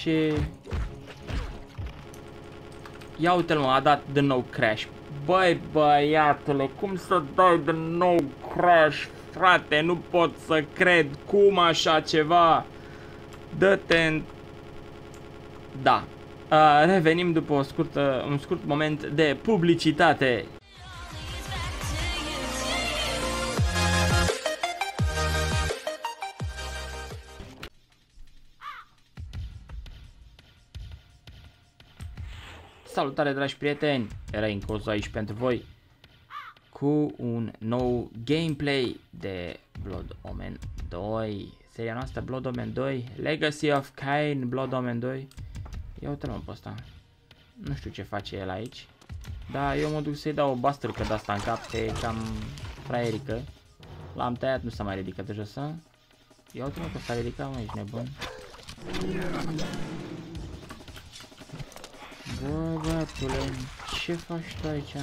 Și... Ia uite-l mă, a dat din nou crash. Băi băiatule, cum să dai din nou crash, frate, nu pot să cred, cum așa ceva? Dă-te în... Da. Uh, revenim după o scurtă, un scurt moment de publicitate. Salutare dragi prieteni, era Incozo aici pentru voi cu un nou gameplay de Blood Omen 2 Seria noastră Blood Omen 2, Legacy of Kain Blood Omen 2 Ia uite-l mă pe ăsta. Nu știu ce face el aici Dar eu mă duc să-i dau o bastărcă de asta în cap, că e cam fraierică. L-am tăiat, nu s-a mai ridicat de jos, Ia uite-mă că s-a ridicat, mă, ești nebun Bă, băiatule, ce faci tu aici?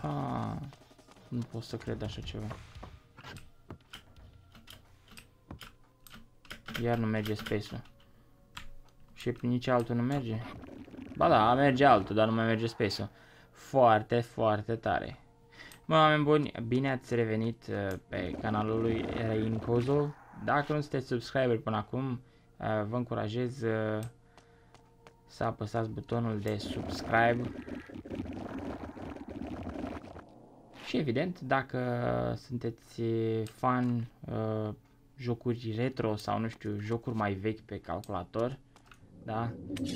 Ha, nu pot să cred așa ceva. Iar nu merge space-ul. Și nici altul nu merge? Ba da, merge altul, dar nu mai merge space-ul. Foarte, foarte tare. Mă, oameni buni, bine ați revenit uh, pe canalul lui Rain Cozo. Dacă nu sunteți subscriber până acum, uh, vă încurajez uh, să apăsați butonul de subscribe. Și evident dacă sunteți fan uh, jocuri retro sau nu știu jocuri mai vechi pe calculator da,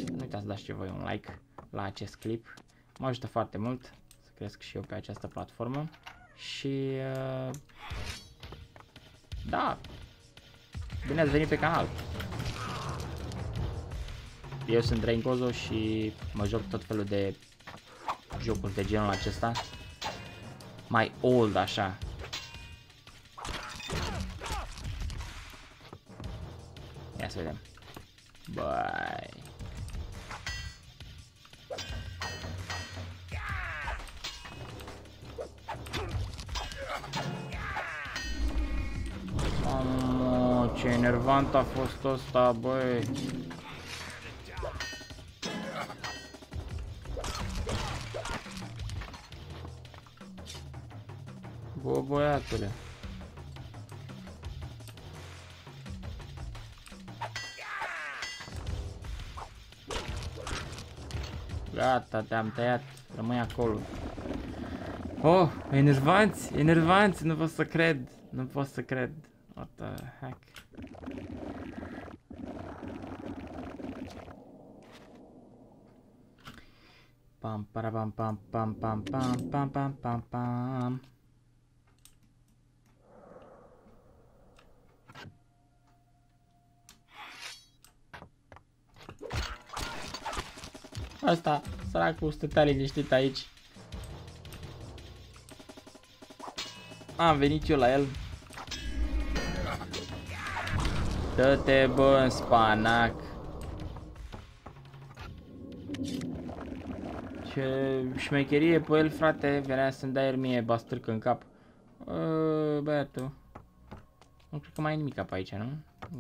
nu uitați să dați și voi un like la acest clip. Mă ajută foarte mult să cresc și eu pe această platformă. Și uh, da. Bine ați venit pe canal eu sunt Drain și mă joc tot felul de jocuri de genul acesta. Mai old așa. Ia să vedem. Băi. Mamă, ce enervant a fost ăsta, băi. Băiatule. Gata, te-am tăiat. Rămâi acolo. Oh, enervanți, enervanți, nu pot să cred. Nu pot să cred. What the heck. Pam, para, pam, pam, pam, pam, pam, pam, pam, pam, pam. Asta, săracul, stătea liniștit aici. Am venit eu la el. Dă-te, bă, în spanac. Ce șmecherie pe el, frate. Venea să-mi dai el mie bastârcă în cap. Băiatul. Nu cred că mai e nimic pe aici, nu?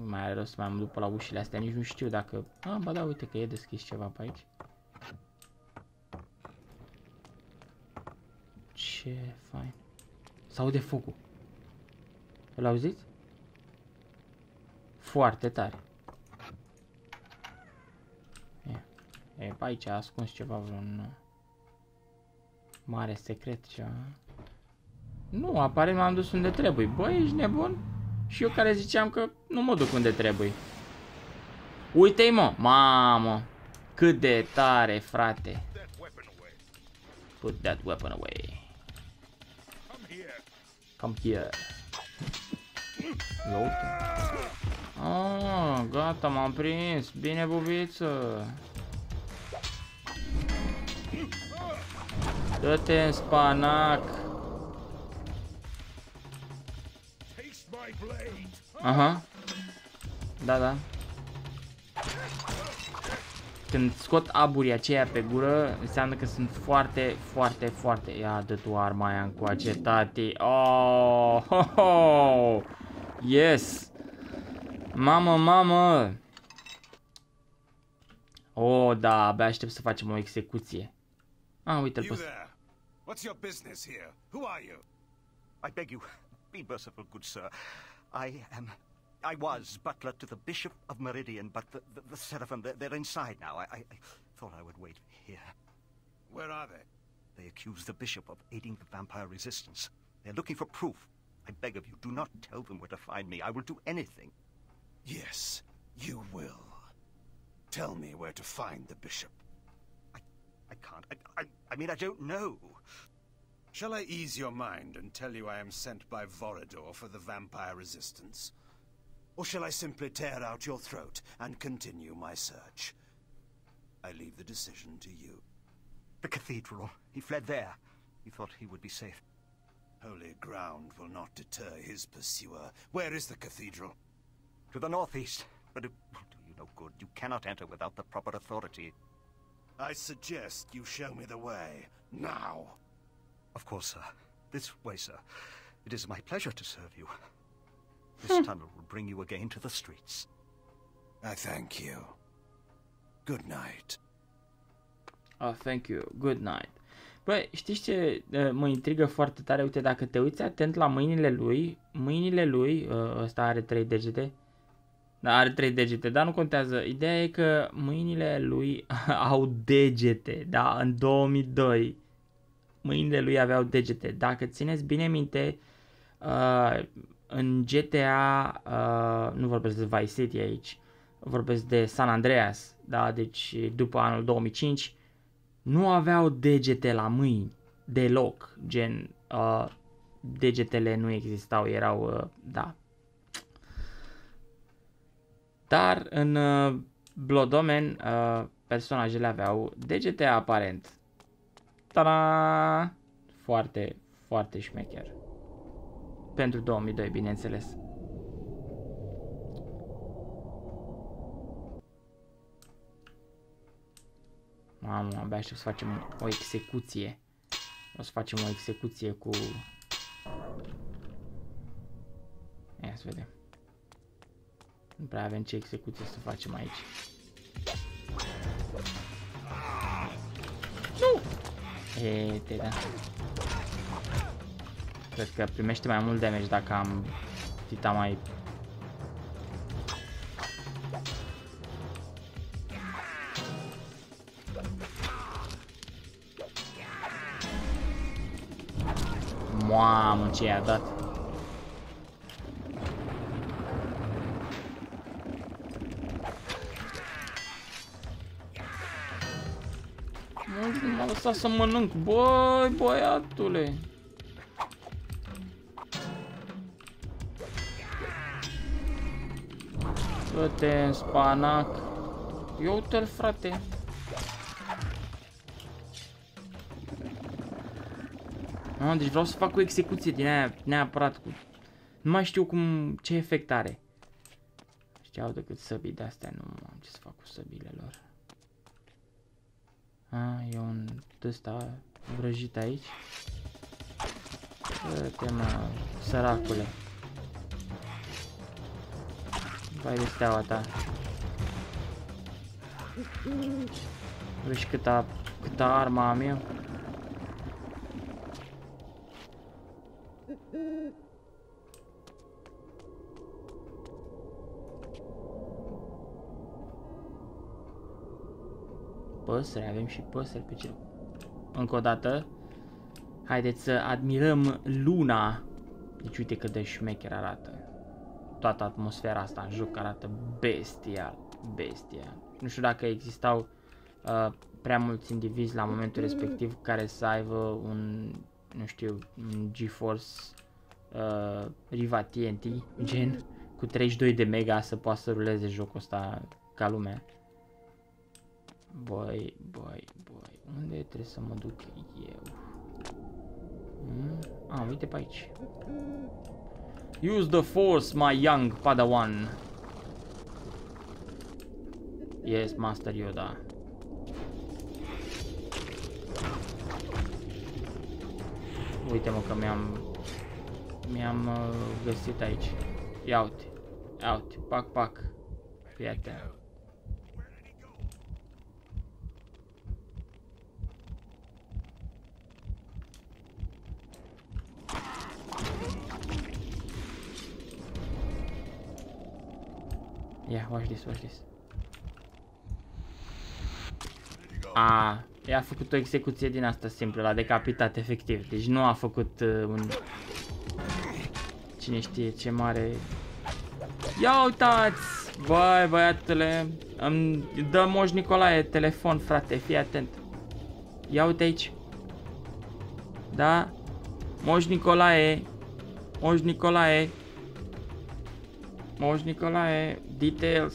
Mai are rost să mai am după la ușile astea, nici nu știu dacă... Ah, ba da, uite că e deschis ceva pe aici. Ce fain. S-aude focul. Îl auziți? Foarte tare. E, e pe aici a ascuns ceva, vreun mare secret, ceva. Nu, aparent m-am dus unde trebuie. Băi, ești nebun? Și eu care ziceam că nu mă duc unde trebuie. Uite-i, mă! Mamă! Cât de tare, frate! Put that weapon away. Come here. Ia uite. Ah, gata, m-am prins. Bine, bubiță. Dă-te în spanac. Aha. Da, da. Când scot aburii aceia pe gură, înseamnă că sunt foarte, foarte, foarte... Ia, dă tu arma aia încoace, tati. Oh, ho, ho. Yes. Mamă, mamă. Oh, da, abia aștept să facem o execuție. Ah, uite-l You pe there. What's your business here? Who are you? I beg you, be merciful, good sir. I am. I was butler to the Bishop of Meridian, but the, the, the Seraphim, they're, they're inside now. I, I, I thought I would wait here. Where are they? They accuse the Bishop of aiding the vampire resistance. They're looking for proof. I beg of you, do not tell them where to find me. I will do anything. Yes, you will. Tell me where to find the bishop. I, I can't. I, I, I mean, I don't know. Shall I ease your mind and tell you I am sent by Vorador for the vampire resistance? Or shall I simply tear out your throat and continue my search? I leave the decision to you. The cathedral. He fled there. He thought he would be safe. Holy ground will not deter his pursuer. Where is the cathedral? To the northeast. But it will do you no good. You cannot enter without the proper authority. I suggest you show me the way. Now. Of course, sir. This way, sir. It is my pleasure to serve you. This tunnel will bring you again to the streets. I thank you. Good night. Oh, thank you. Good night. Bă, știți ce uh, mă intrigă foarte tare? Uite, dacă te uiți atent la mâinile lui, mâinile lui, uh, ăsta are trei degete, da, are trei degete, dar nu contează. Ideea e că mâinile lui au degete, da, în 2002 mâinile lui aveau degete. Dacă țineți bine minte, uh, în GTA, uh, nu vorbesc de Vice City aici, vorbesc de San Andreas, da, deci după anul 2005, nu aveau degete la mâini deloc, gen uh, degetele nu existau, erau, uh, da. Dar în uh, Blood Omen uh, personajele aveau degete aparent. Ta-da! Foarte, foarte șmecher. Pentru 2002, bineînțeles. Mamă, abia aștept să facem o execuție. O să facem o execuție cu... Ia să vedem. Nu prea avem ce execuție să facem aici. Nu! E, te da. Cred că primește mai mult damage dacă am tita mai Mamă, ce i-a dat. Nu m-a lăsat să mănânc. Băi, băiatule. Dă-te în spanac. Ia uite-l, frate. Mamă, deci vreau să fac o execuție din aia neapărat cu... Nu mai știu cum, ce efect are. Știau decât săbii de-astea, nu am ce să fac cu săbile lor. A, e un ăsta vrăjit aici. Dă-te mă, săracule. Vai de steaua ta. Vezi câta, câta arma am eu? Păsări, avem și păsări pe cel. Încă o dată. Haideți să admirăm luna. Deci uite cât de șmecher arată. Toată atmosfera asta în joc arată bestial. Bestial. Nu știu dacă existau uh, prea mulți indivizi la momentul respectiv care să aibă un, nu știu, un GeForce uh, Riva TNT, gen, cu 32 de mega să poată să ruleze jocul ăsta ca lumea. Băi, băi, băi, unde trebuie să mă duc eu? Hmm? Ah, uite pe aici. Use the force, my young padawan. Yes, Master Yoda. Uite-mă că mi-am mi-am uh, găsit aici. Ia uite. Ia uite. Pac, pac. Fii Yeah, watch this, watch this. A, i-a făcut o execuție din asta simplă, l-a decapitat efectiv. Deci nu a făcut uh, un... Cine știe ce mare... Ia uitați! Băi, băiatule, îmi dă Moș Nicolae telefon, frate, fii atent. Ia uite aici. Da? Moș Nicolae. Moș Nicolae. Moș Nicolae. Details.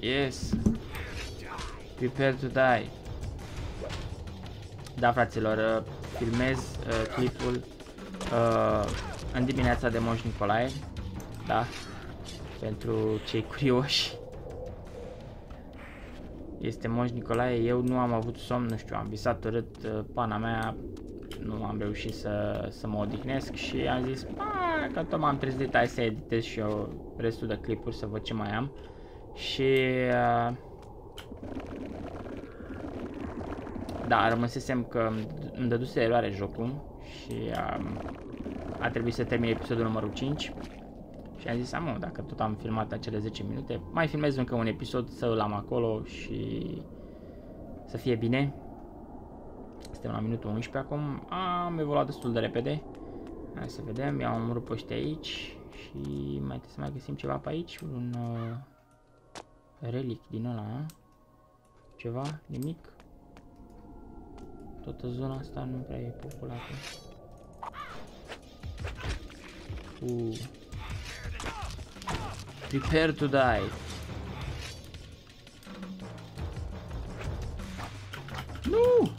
Yes. Prepare to die. Da, fraților, uh, filmez uh, clipul uh, în dimineața de Moș Nicolae. Da? Pentru cei curioși. Este Moș Nicolae, eu nu am avut somn, nu știu, am visat urât uh, pana mea, nu am reușit să, să mă odihnesc și am zis, că tot m-am trezit, hai să editez și eu restul de clipuri să văd ce mai am. Și... Uh, da, rămăsesem că îmi dăduse eroare jocul și uh, a trebuit să termin episodul numărul 5. Și am zis, amă, dacă tot am filmat acele 10 minute, mai filmez încă un episod să îl am acolo și să fie bine. Suntem la minutul 11 acum. Am evoluat destul de repede. Hai să vedem, i-am omorât pe ăștia aici și mai trebuie să mai găsim ceva pe aici, un uh, relic din ăla, ceva, nimic. Toată zona asta nu prea e populată. Uh. Prepare to die. Nu!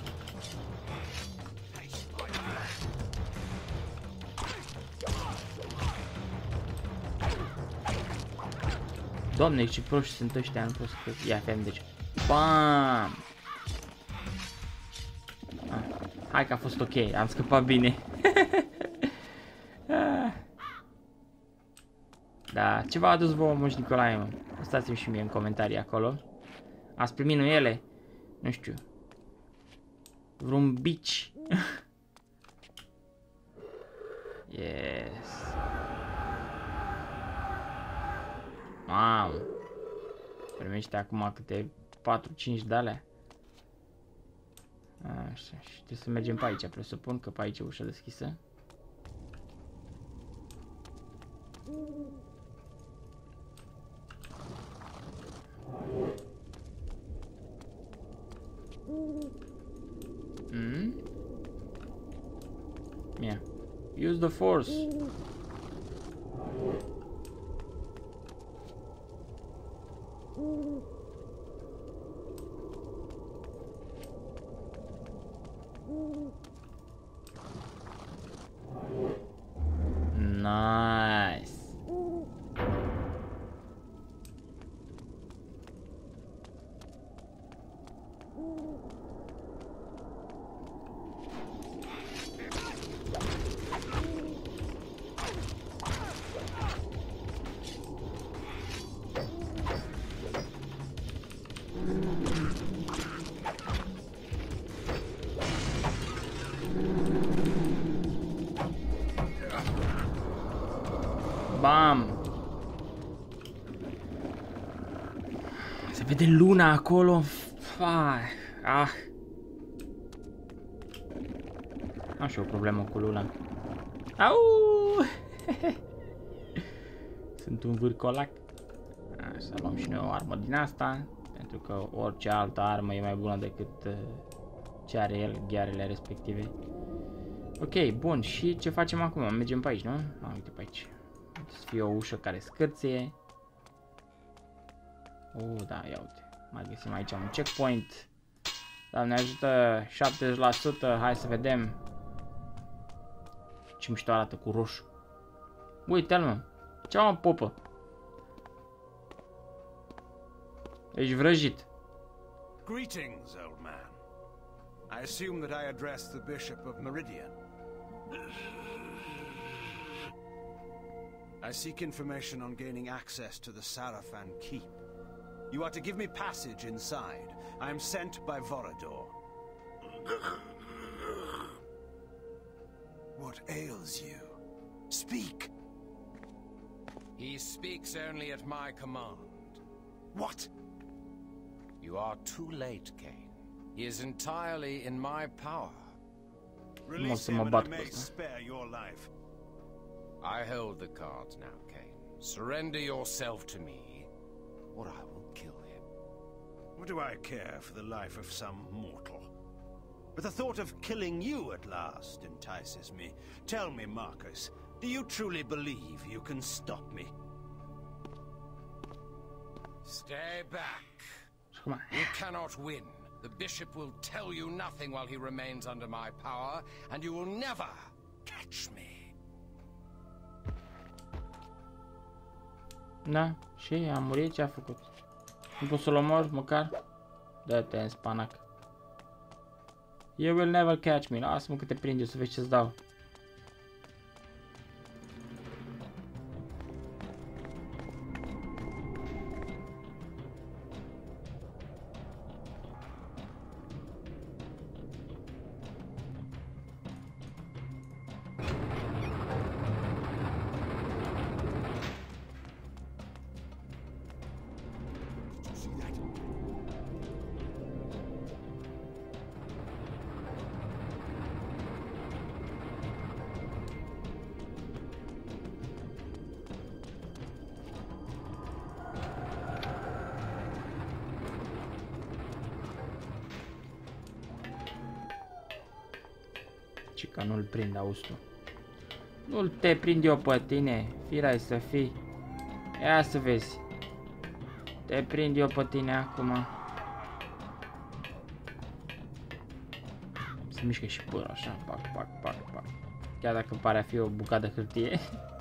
Doamne, ce proști sunt ăștia, nu pot să cred. Ia, fem, deci. Bam! Ah, hai că a fost ok, am scăpat bine. Da, ce v-a adus vouă, Moș Nicolae, mă? Stați-mi și mie în comentarii acolo. Ați primit ele? Nu știu. Vreun bici. yes. Mamă. Primește acum câte 4-5 de alea. Așa, și trebuie să mergem pe aici, presupun că pe aici e ușa deschisă. Hmm? Yeah. Use the force. Ooh. Vede luna acolo. Fai. Ah. Am și o problemă cu luna. Au! Sunt un vârcolac. Să luăm și noi o armă din asta. Pentru că orice altă armă e mai bună decât uh, ce are el, ghearele respective. Ok, bun. Și ce facem acum? Mergem pe aici, nu? A, uite pe aici. Să fie o ușă care scârție. Uh, da, ia uite. Mai găsim aici un checkpoint. Dar ne ajută 70%. Hai să vedem. Ce mișto arată cu roșu. Uite-l, mă. Ce mă popă? Ești vrăjit. Greetings, old man. I assume that I address the Bishop of Meridian. I seek information on gaining access to the Sarafan Keep. You are to give me passage inside. I am sent by Vorador. What ails you? Speak! He speaks only at my command. What? You are too late, Kane. He is entirely in my power. Release să him and I may spare your life. I hold the cards now, Kane. Surrender yourself to me, or I will kill him. What do I care for the life of some mortal? But the thought of killing you at last entices me. Tell me, Marcus, do you truly believe you can stop me? Stay back. Și acum, You cannot win. The bishop will tell you nothing while he remains under my power, and you will never catch me. da, și a murit, ce a făcut? Nu pot să-l omor, măcar? Dă-te în spanac. You will never catch me. Lasă-mă că te prind eu să vezi ce-ți dau. Te prind eu pe tine, firai să fii. Ia să vezi. Te prind eu pe tine acum. Se mișcă și până așa, pac, pac, pac, pac. Chiar dacă pare a fi o bucată de hârtie.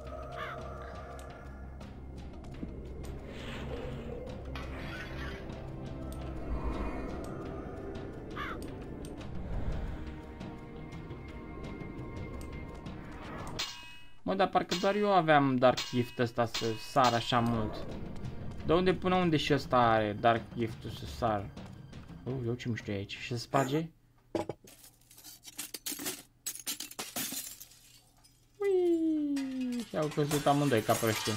dar parcă doar eu aveam Dark Gift ăsta să sar așa mult. De unde până unde și ăsta are Dark Gift-ul să sar? Oh, eu ce mișto e aici? Și să sparge? Ui, și au căzut amândoi ca proștii.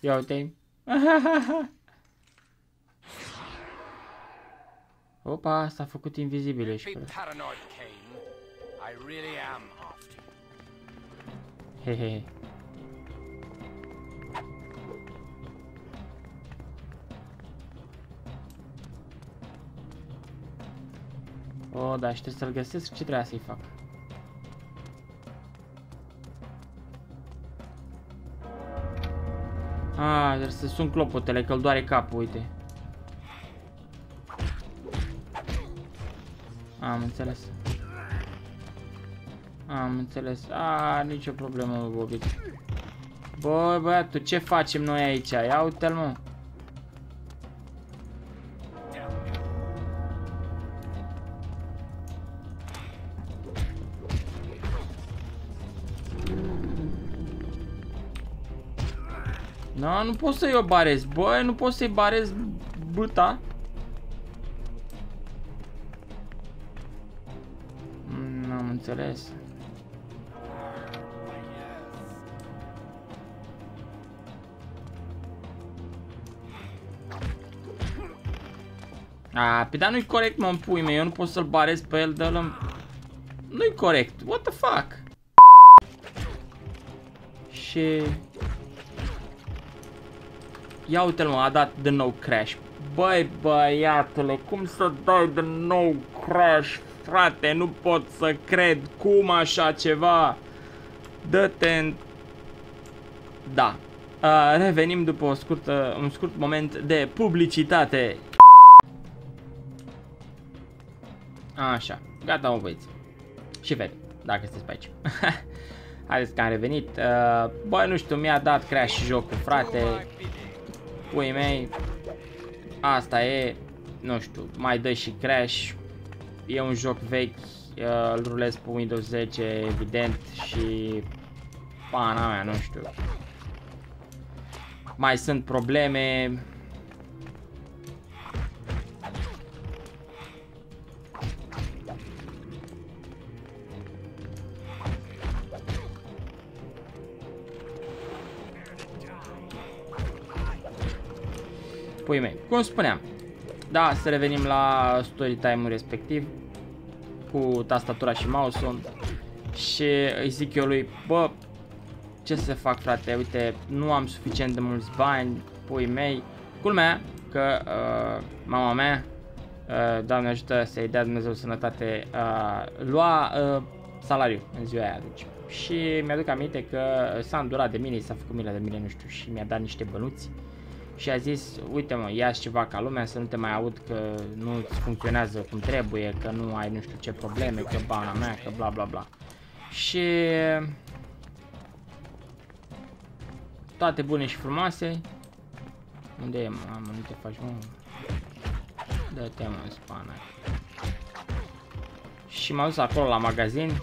Ia uite Opa, s-a făcut invizibil și Be paranoid, Kane. I really am after you. Hehe. O, da, și trebuie să-l găsesc. Ce trebuia să-i fac? Ah, trebuie să sun clopotele, că-l doare capul, uite. Am înțeles. Am înțeles. A, nicio problemă, mă, Bobit. Băi, băiatul, ce facem noi aici? Ia uite-l, mă. No, nu pot să-i o barez. Băi, nu pot să-i barez băta. Mm, N-am înțeles. A, pe dar nu-i corect, mă, în pui mei. Eu nu pot să-l barez pe el, dă-l în... Nu-i corect. What the fuck? Și... Ia uite-l, mă, a dat din nou crash. Băi, băiatule, cum să dai din nou crash, frate? Nu pot să cred. Cum așa ceva? Dă-te în... Da. Uh, revenim după o scurtă, un scurt moment de publicitate. Așa, gata mă băieți. Și vede, dacă sunteți pe aici. Haideți că am revenit. Uh, băi, nu știu, mi-a dat crash jocul, frate. Pui mei. Asta e. Nu știu, mai dă și crash. E un joc vechi. Uh, îl rulez pe Windows 10, evident. Și... Pana mea, nu știu. Mai sunt probleme. Pui mei, cum spuneam, da, să revenim la story time-ul respectiv cu tastatura și mouse-ul. Și îi zic eu lui, bă, ce să fac frate, uite, nu am suficient de mulți bani, pui mei, culmea că uh, mama mea, uh, Doamne ajută să-i dea Dumnezeu sănătate, uh, lua uh, salariu în ziua aia, deci. Și mi-aduc aminte că s-a îndurat de mine, s-a făcut milă de mine, nu știu, și mi-a dat niște bănuți și a zis, uite mă, ia ceva ca lumea să nu te mai aud că nu funcționează cum trebuie, că nu ai nu știu ce probleme, că bana mea, că bla bla bla. Și toate bune și frumoase. Unde e, mamă, nu te faci, mă? Dă-te, mă, în spana. Și m-am dus acolo la magazin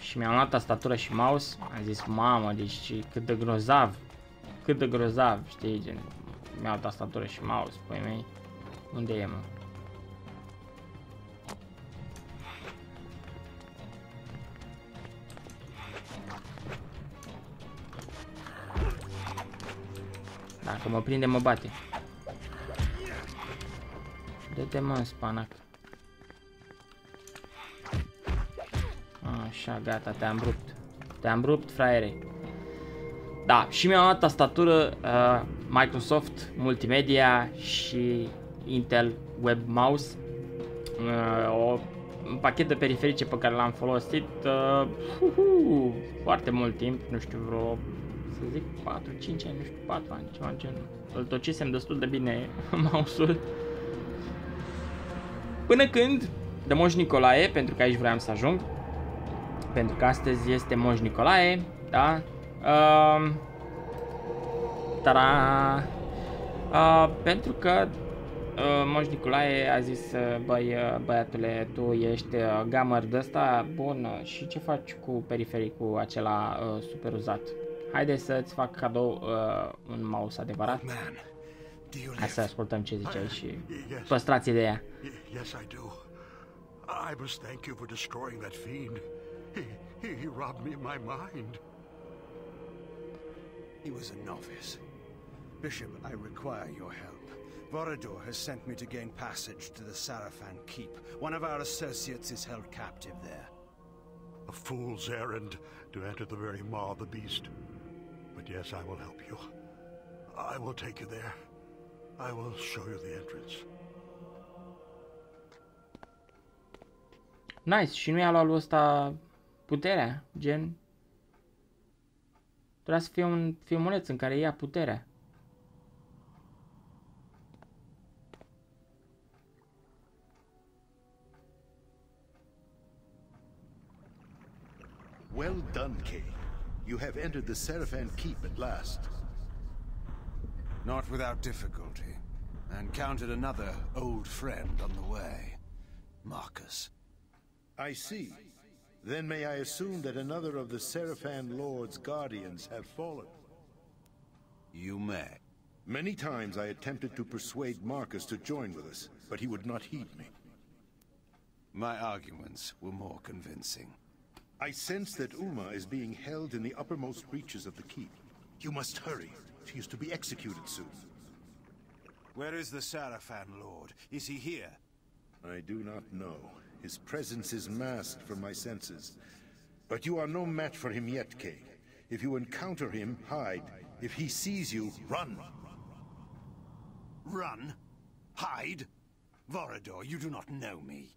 și mi-am luat tastatură și mouse. Am zis, mamă, deci cât de grozav, cât de grozav, știi, gen, mi-au tastatură și mouse, păi mei. Unde e, mă? Dacă mă prinde, mă bate. Dă-te mă în spanac. Așa, gata, te-am rupt. Te-am rupt, fraiere. Da, și mi-am luat tastatură uh, Microsoft Multimedia și Intel Web Mouse. Uh, o, un pachet de periferice pe care l-am folosit uh, uh, uh, foarte mult timp, nu știu, vreo să zic 4-5 ani, nu știu, 4 ani, ceva genul. Îl tocisem destul de bine mouse-ul. Până când, de Moș Nicolae, pentru că aici vreau să ajung, pentru că astăzi este Moș Nicolae, da? Uh, tara! Uh, pentru că uh, Moș Nicolae a zis, uh, băi, uh, băiatule, tu ești uh, gamer de ăsta, bun, uh, și ce faci cu perifericul acela uh, super uzat? Haide să-ți fac cadou uh, un mouse adevărat. Man, do you Hai să live? ascultăm ce zice și Yes. păstrați ideea. Y- Yes, I do. I must thank you for destroying that fiend. He, he, he robbed me of my mind. He was a novice. Bishop, I require your help. Vorador has sent me to gain passage to the Sarafan Keep. One of our associates is held captive there. A fool's errand to enter the very maw of the beast. But yes, I will help you. I will take you there. I will show you the entrance. Nice, și nu i-a luat lui ăsta puterea, gen... Trebuia să fie un filmuleț în care ia puterea. Well done, Kay. You have entered the Seraphan Keep at last. Not without difficulty. I encountered another old friend on the way. Marcus. I see. Then may I assume that another of the Seraphan Lord's guardians have fallen? You may. Many times I attempted to persuade Marcus to join with us, but he would not heed me. My arguments were more convincing. I sense that Uma is being held in the uppermost reaches of the keep. You must hurry. She is to be executed soon. Where is the Sarafan Lord? Is he here? I do not know. His presence is masked from my senses. But you are no match for him yet, Kay. If you encounter him, hide. If he sees you, run. Run? Hide? Vorador, you do not know me.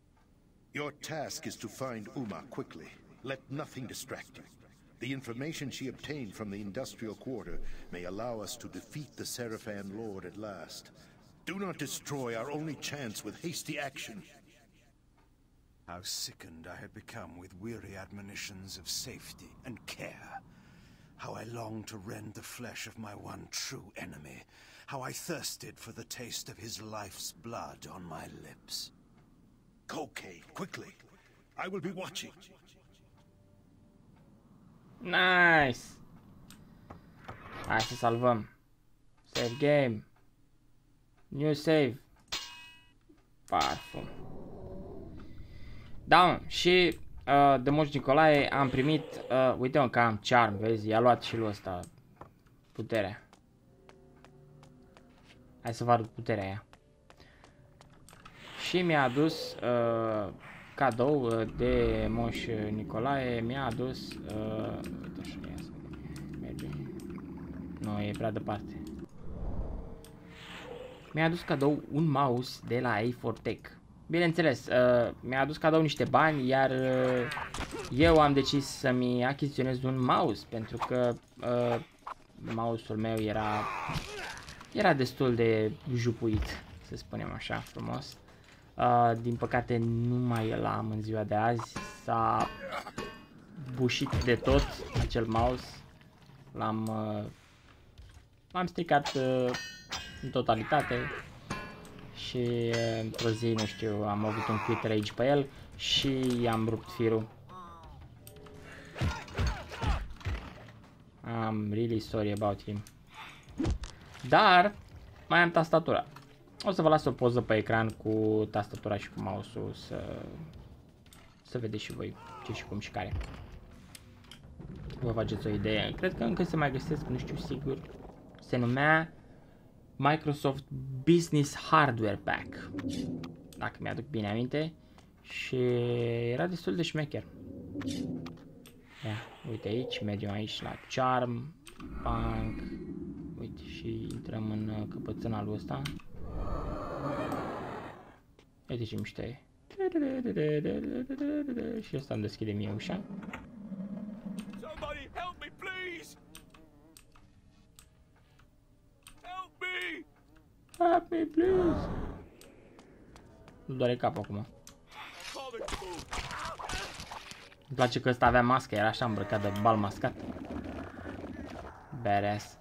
Your task is to find Uma quickly. Let nothing distract you. The information she obtained from the industrial quarter may allow us to defeat the Seraphan Lord at last. Do not destroy our only chance with hasty action. How sickened I had become with weary admonitions of safety and care. How I longed to rend the flesh of my one true enemy. How I thirsted for the taste of his life's blood on my lips. Kay, quickly. I will be watching. Nice! Hai să salvăm. Save game. New save. Parfum. Da, mă, și uh, de Moș Nicolae am primit, uh, uite mă că am charm, vezi, i-a luat și lui ăsta puterea. Hai să vă arăt puterea aia. Și mi-a adus uh, cadou uh, de Moș Nicolae, mi-a adus... Uh, uite așa, ia să merge. Nu, e prea departe. Mi-a adus cadou un mouse de la A4 Tech. Bineînțeles, uh, mi-a adus cadou niște bani, iar uh, eu am decis să-mi achiziționez un mouse, pentru că uh, mouse-ul meu era, era destul de jupuit, să spunem așa frumos. Uh, din păcate nu mai îl am în ziua de azi, s-a bușit de tot acel mouse, l-am uh, l-am stricat uh, în totalitate și uh, într-o zi, nu știu, am avut un quit rage pe el și i-am rupt firul. I'm really sorry about him. Dar mai am tastatura. O să vă las o poză pe ecran cu tastatura și cu mouse-ul să, să vedeți și voi ce și cum și care. Vă faceți o idee. Cred că încă se mai găsesc, nu știu sigur. Se numea Microsoft Business Hardware Pack. Dacă mi-aduc bine aminte. Și era destul de șmecher. Ia, uite aici, mergem aici la Charm, Punk. Uite și intrăm în uh, căpățânalul ăsta. Uite ce mișto e. Și asta îmi deschide mie ușa. Somebody help me, please! Help me! Help me, please! Nu doare cap acum. Call the crew. Îmi place că ăsta avea mască, era așa îmbrăcat de bal mascat. Badass.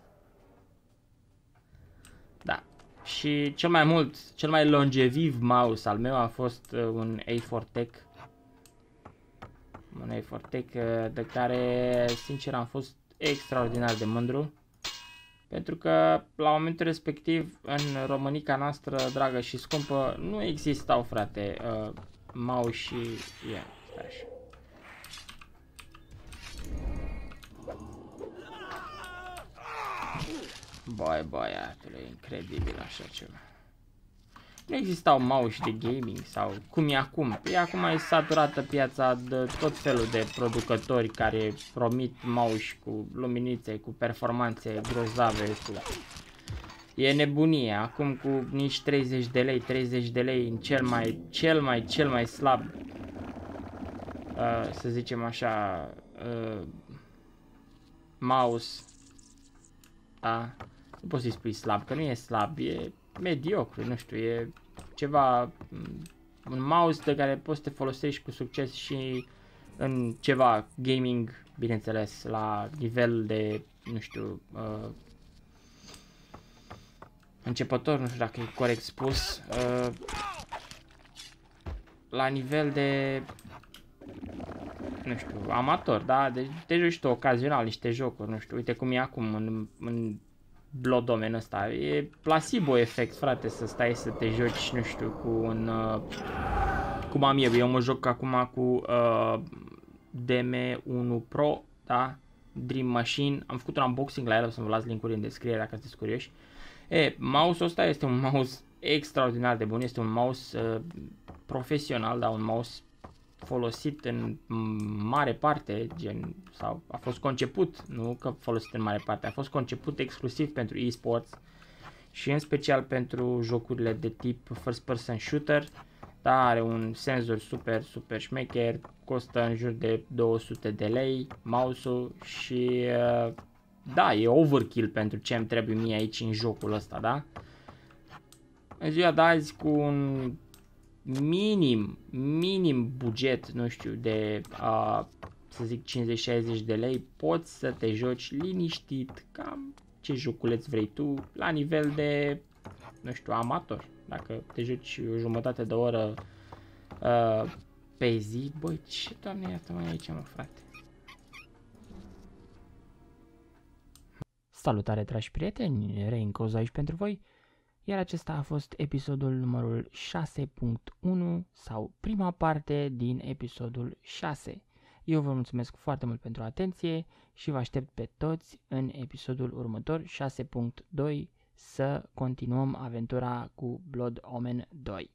Da. Și cel mai mult, cel mai longeviv mouse al meu a fost uh, un A4 Tech. Un A4 Tech uh, de care, sincer, am fost extraordinar de mândru. Pentru că la momentul respectiv, în Românica noastră, dragă și scumpă, nu existau, frate, uh, mouse și... Yeah, stai așa. Băi, băiatule, incredibil așa ceva. Nu existau mouse de gaming sau cum e acum. Păi acum e saturată piața de tot felul de producători care promit mouse cu luminițe, cu performanțe grozave, cu... E nebunie, acum cu nici 30 de lei, 30 de lei în cel mai, cel mai, cel mai slab, uh, să zicem așa, uh, mouse, da, nu poți să-i spui slab, că nu e slab, e mediocru, nu știu, e ceva, mm, un mouse de care poți să te folosești cu succes și în ceva gaming, bineînțeles, la nivel de, nu știu, uh, începător, nu știu dacă e corect spus, uh, la nivel de, nu știu, amator, da? Deci te joci tu ocazional niște jocuri, nu știu, uite cum e acum în, în Blood Omen ăsta. E placebo efect, frate, să stai să te joci, nu știu, cu un... Uh, cum am eu, eu mă joc acum cu uh, DM1 Pro, da? Dream Machine. Am făcut un unboxing la el, o să vă las linkuri în descriere dacă sunteți curioși. E, mouse-ul ăsta este un mouse extraordinar de bun, este un mouse uh, profesional, da, un mouse folosit în mare parte, gen, sau a fost conceput, nu că folosit în mare parte, a fost conceput exclusiv pentru esports și în special pentru jocurile de tip first person shooter, dar are un senzor super, super șmecher, costă în jur de 200 de lei mouse-ul și uh, da, e overkill pentru ce îmi trebuie mie aici în jocul ăsta, da? În ziua de azi cu un minim, minim buget, nu știu, de, uh, să zic, 50-60 de lei, poți să te joci liniștit, cam ce joculeț vrei tu, la nivel de, nu știu, amator. Dacă te joci o jumătate de oră uh, pe zi, băi, ce doamne iată mai aici, mă, frate. Salutare, dragi prieteni, Reincoz aici pentru voi. Iar acesta a fost episodul numărul 6.1 sau prima parte din episodul 6. Eu vă mulțumesc foarte mult pentru atenție și vă aștept pe toți în episodul următor 6.2 să continuăm aventura cu Blood Omen 2.